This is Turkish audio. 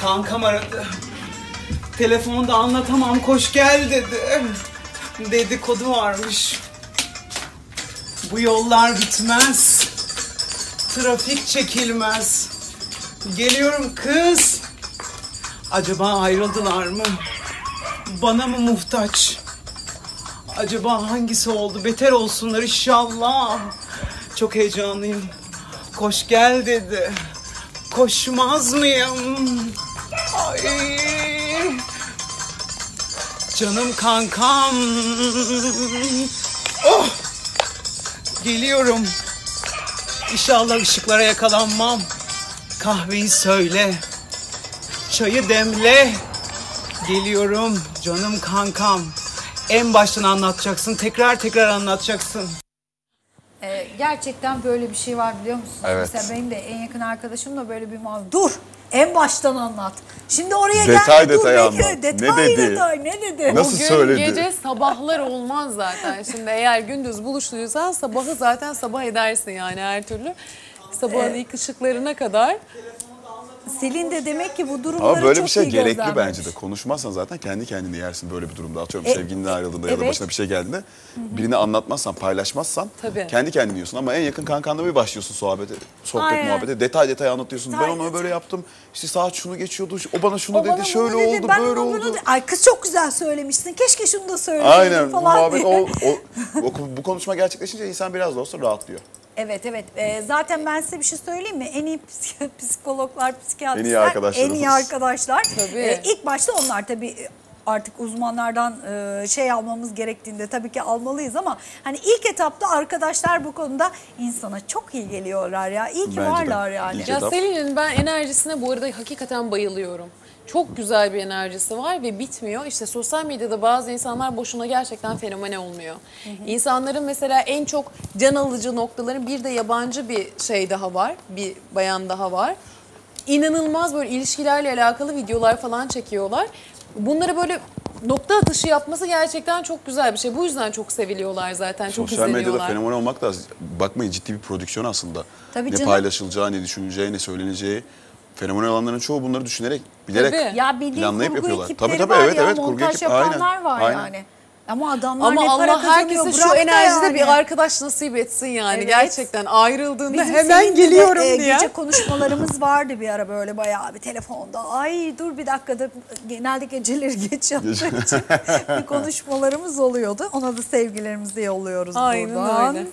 Kankam aradı. Telefonda anlatamam koş gel dedi. Dedikodu varmış. Bu yollar bitmez. Trafik çekilmez. Geliyorum kız. Acaba ayrıldılar mı? Bana mı muhtaç? Acaba hangisi oldu? Beter olsunlar inşallah. Çok heyecanlıyım. Koş gel dedi. Koşmaz mıyım? Ay. Canım kankam. Oh! Geliyorum. İnşallah ışıklara yakalanmam. Kahveyi söyle. Çayı demle. Geliyorum canım kankam. En baştan anlatacaksın. Tekrar tekrar anlatacaksın. Ee, gerçekten böyle bir şey var biliyor musunuz? Evet. Mesela benim de en yakın arkadaşım da böyle bir muhabbet. Dur en baştan anlat. Şimdi oraya Detay gelme dur. detay belki- anlat. Ne Detay dedi? detay ne dedi? Nasıl Bugün söyledi? gece sabahlar olmaz zaten. Şimdi eğer gündüz buluştuysan sabahı zaten sabah edersin yani her türlü. Sabahın ilk ışıklarına kadar. Selin de demek ki bu durumları Ama böyle çok bir şey iyi gerekli gözlemlemiş. bence de. Konuşmazsan zaten kendi kendini yersin böyle bir durumda. Atıyorum E, sevgilinden ayrıldığında ya da evet. başına bir şey geldiğinde birine anlatmazsan, paylaşmazsan Tabii. kendi kendini yiyorsun. Ama en yakın kankanla bir başlıyorsun sohbete, sohbet Aynen. muhabbete. Detay detay anlatıyorsun. Ben Detay onu böyle detay. yaptım. İşte saat şunu geçiyordu. O bana şunu O bana dedi, bunu şöyle dedi, oldu, ben böyle ona oldu. de- Ay kız çok güzel söylemişsin. Keşke şunu da söyleseydin Aynen falan muhabbet diye. o, o, o- bu konuşma gerçekleşince insan biraz da olsa rahatlıyor. Evet evet. Ee, zaten ben size bir şey söyleyeyim mi? En iyi psik- psikologlar, psikiyatristler, En iyi arkadaşlarımız. en iyi arkadaşlar. Tabii. Ee, ilk başta onlar tabii artık uzmanlardan e, şey almamız gerektiğinde tabii ki almalıyız ama hani ilk etapta arkadaşlar bu konuda insana çok iyi geliyorlar ya. İyi ki Bence de. varlar yani. İlk Ya Etap. Selin'in ben enerjisine bu arada hakikaten bayılıyorum. Çok güzel bir enerjisi var ve bitmiyor. İşte sosyal medyada bazı insanlar boşuna gerçekten fenomene olmuyor. İnsanların mesela en çok can alıcı noktaları bir de yabancı bir şey daha var. Bir bayan daha var. İnanılmaz böyle ilişkilerle alakalı videolar falan çekiyorlar. Bunları böyle nokta atışı yapması gerçekten çok güzel bir şey. Bu yüzden çok seviliyorlar zaten. Çok Sosyal medyada fenomen olmak da bakmayın ciddi bir prodüksiyon aslında. Tabii ne canım. paylaşılacağı, ne düşünüleceği, ne söyleneceği. Fenomen olanların çoğu bunları düşünerek, bilerek Tabii. Ya bildiğin planlayıp kurgu yapıyorlar. ekipleri Tabii tabii var evet ya, evet kurgu montaj ekip yapanlar aynen. var aynen. yani. Ama adamlar ne Ama para Allah kazanıyor herkese şu bırak da enerjide yani. bir arkadaş nasip etsin yani Evet. gerçekten ayrıldığında Bizim hemen seninle geliyorum e, diye. Gece konuşmalarımız vardı bir ara böyle bayağı bir telefonda. Ay dur bir dakikada genelde geceleri geç yattığı için bir konuşmalarımız oluyordu. Ona da sevgilerimizi yolluyoruz Aynen buradan. öyle.